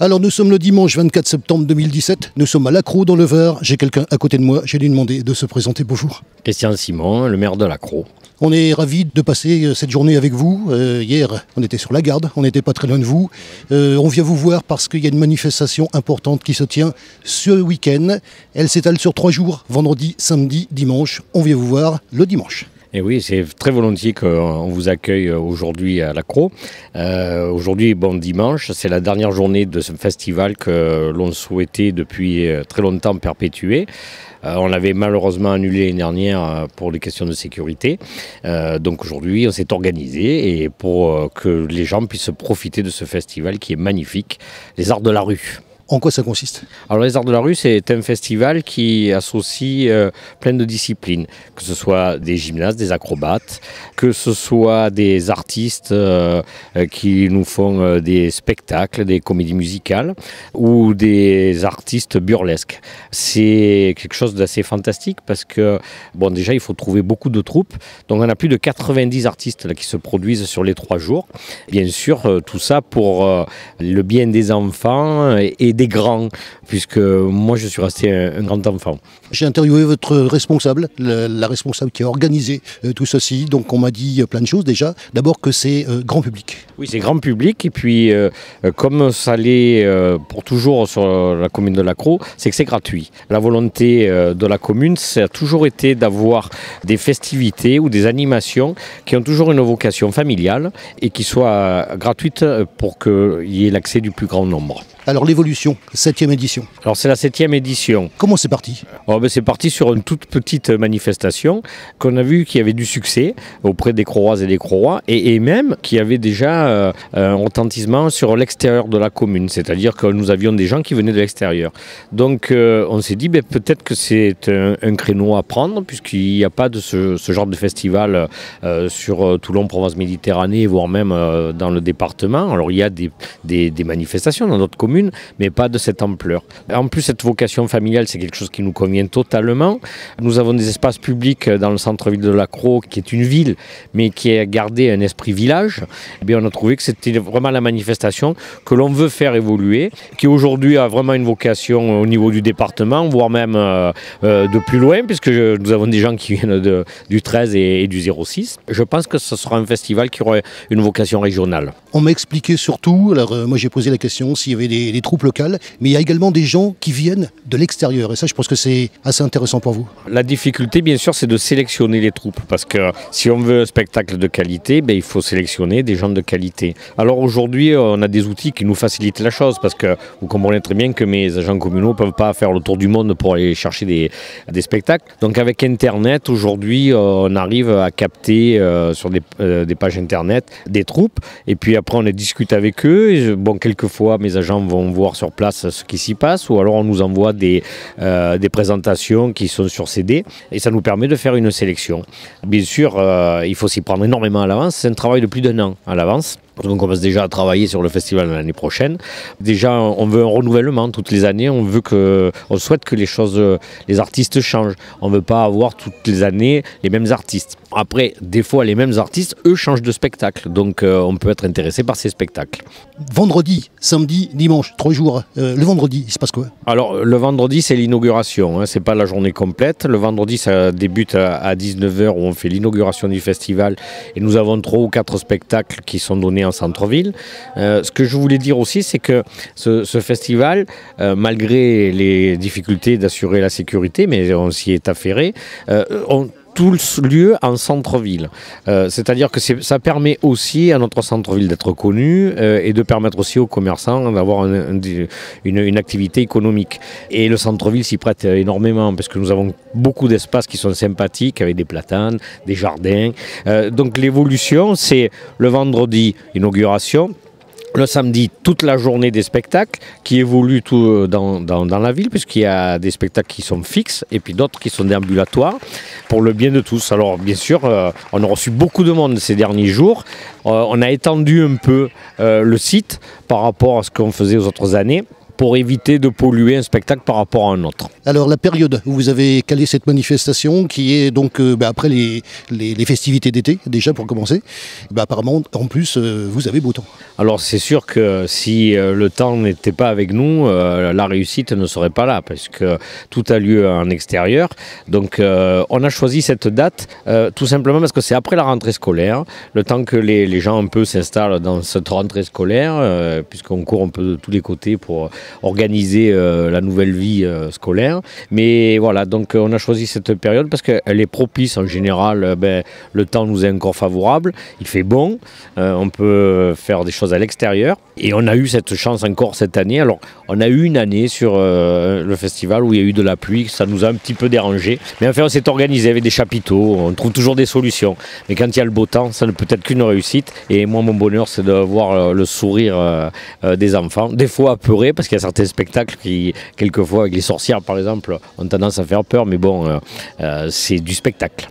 Alors nous sommes le dimanche 24 septembre 2017, nous sommes à Lacroix dans le Var, j'ai quelqu'un à côté de moi, j'ai lui demandé de se présenter, bonjour. Christian Simon, le maire de Lacroix. On est ravis de passer euh, cette journée avec vous. Euh, hier, on était sur la garde, on n'était pas très loin de vous. Euh, on vient vous voir parce qu'il y a une manifestation importante qui se tient ce week-end. Elle s'étale sur trois jours, vendredi, samedi, dimanche. On vient vous voir le dimanche. Et oui, c'est très volontiers qu'on vous accueille aujourd'hui à l'Accro. Euh, aujourd'hui, bon dimanche, c'est la dernière journée de ce festival que l'on souhaitait depuis très longtemps perpétuer. Euh, on l'avait malheureusement annulé l'année dernière euh, pour les questions de sécurité. Euh, donc aujourd'hui, on s'est organisé et pour que les gens puissent profiter de ce festival qui est magnifique, les arts de la rue. En quoi ça consiste? Alors les Arts de la rue, c'est un festival qui associe euh, plein de disciplines, que ce soit des gymnastes, des acrobates, que ce soit des artistes euh, euh, qui nous font des spectacles, des comédies musicales, ou des artistes burlesques. C'est quelque chose d'assez fantastique parce que, bon déjà, il faut trouver beaucoup de troupes. Donc on a plus de 90 artistes qui se produisent sur les trois jours. Bien sûr, tout ça pour le bien des enfants et des grands, puisque moi je suis resté un, grand enfant. J'ai interviewé votre responsable, la, responsable qui a organisé euh, tout ceci, donc on m'a dit plein de choses déjà. D'abord que c'est euh, grand public. Oui, c'est grand public, et puis euh, comme ça l'est pour toujours sur la commune de Lacro, c'est que c'est gratuit. La volonté de la commune, ça a toujours été d'avoir des festivités ou des animations qui ont toujours une vocation familiale et qui soient gratuites pour qu'il y ait l'accès du plus grand nombre. Alors l'évolution, septième édition. Alors c'est la septième édition. Comment c'est parti? Oh, ben, C'est parti sur une toute petite manifestation qu'on a vu qui avait du succès auprès des Croix et des Croix et, même qui avait déjà euh, un retentissement sur l'extérieur de la commune, c'est-à-dire que nous avions des gens qui venaient de l'extérieur. Donc euh, on s'est dit ben, peut-être que c'est un, créneau à prendre puisqu'il n'y a pas de ce, genre de festival euh, sur Toulon, Provence Méditerranée, voire même dans le département. Alors il y a des, des manifestations dans d'autres communes mais pas de cette ampleur. En plus, cette vocation familiale, c'est quelque chose qui nous convient totalement. Nous avons des espaces publics dans le centre-ville de Lacroix, qui est une ville, mais qui a gardé un esprit village. Et eh bien, on a trouvé que c'était vraiment la manifestation que l'on veut faire évoluer, qui aujourd'hui a vraiment une vocation au niveau du département, voire même euh, euh, de plus loin, puisque nous avons des gens qui viennent du 13 et, du 06. Je pense que ce sera un festival qui aura une vocation régionale. On m'a expliqué surtout, alors euh, moi j'ai posé la question s'il y avait des, troupes locales, mais il y a également des gens qui viennent de l'extérieur. Et ça, je pense que c'est assez intéressant pour vous. La difficulté, bien sûr, c'est de sélectionner les troupes. Parce que si on veut un spectacle de qualité, ben, il faut sélectionner des gens de qualité. Alors aujourd'hui, on a des outils qui nous facilitent la chose. Parce que vous comprenez très bien que mes agents communaux ne peuvent pas faire le tour du monde pour aller chercher des, spectacles. Donc avec Internet, aujourd'hui, on arrive à capter euh, sur des, euh, pages Internet des troupes. Et puis après, on discute avec eux. Et, bon, quelquefois, mes agents vont voir sur place ce qui s'y passe, ou alors on nous envoie des, euh, présentations qui sont sur CD, et ça nous permet de faire une sélection. Bien sûr, euh, il faut s'y prendre énormément à l'avance, c'est un travail de plus d'un an à l'avance. Donc on commence déjà à travailler sur le festival l'année prochaine. Déjà, on veut un renouvellement toutes les années. On veut que, on souhaite que les choses, les artistes changent. On ne veut pas avoir toutes les années les mêmes artistes. Après, des fois, les mêmes artistes, eux, changent de spectacle. Donc euh, on peut être intéressé par ces spectacles. Vendredi, samedi, dimanche, trois jours. Euh, le vendredi, il se passe quoi? Alors le vendredi, c'est l'inauguration. Hein. C'est pas la journée complète. Le vendredi, ça débute à 19h où on fait l'inauguration du festival et nous avons trois ou quatre spectacles qui sont donnés centre-ville. Euh, ce que je voulais dire aussi, c'est que ce, festival, euh, malgré les difficultés d'assurer la sécurité, mais on s'y est affairé, euh, on, tout lieu en centre-ville. C'est-à-dire que ça permet aussi à notre centre-ville d'être connu et de permettre aussi aux commerçants d'avoir une, activité économique. Et le centre-ville s'y prête énormément parce que nous avons beaucoup d'espaces qui sont sympathiques avec des platanes, des jardins. donc l'évolution, c'est le vendredi, inauguration, le samedi, toute la journée des spectacles qui évoluent euh, dans, dans, la ville, puisqu'il y a des spectacles qui sont fixes et puis d'autres qui sont déambulatoires, pour le bien de tous. Alors bien sûr, euh, on a reçu beaucoup de monde ces derniers jours. Euh, on a étendu un peu le site par rapport à ce qu'on faisait aux autres années. Pour éviter de polluer un spectacle par rapport à un autre. Alors la période où vous avez calé cette manifestation, qui est donc euh, bah, après les, les- les festivités d'été, déjà pour commencer, bah, apparemment en plus euh, vous avez beau temps. Alors c'est sûr que si euh, le temps n'était pas avec nous, la réussite ne serait pas là parce que tout a lieu en extérieur. Donc on a choisi cette date tout simplement parce que c'est après la rentrée scolaire, le temps que les, les gens un peu s'installent dans cette rentrée scolaire, puisqu'on court un peu de tous les côtés pour organiser euh, la nouvelle vie euh, scolaire. Mais voilà, donc euh, on a choisi cette période parce qu'elle est propice en général. ben, le temps nous est encore favorable, il fait bon, on peut faire des choses à l'extérieur. Et on a eu cette chance encore cette année. Alors, on a eu une année sur le festival où il y a eu de la pluie, ça nous a un petit peu dérangé. Mais enfin, on s'est organisé avec des chapiteaux, on trouve toujours des solutions. Mais quand il y a le beau temps, ça ne peut être qu'une réussite. Et moi, mon bonheur, c'est de voir le sourire des enfants. Des fois apeurés, parce qu'il certains spectacles qui, quelquefois, avec les sorcières par exemple, ont tendance à faire peur. Mais bon, euh, euh, c'est du spectacle.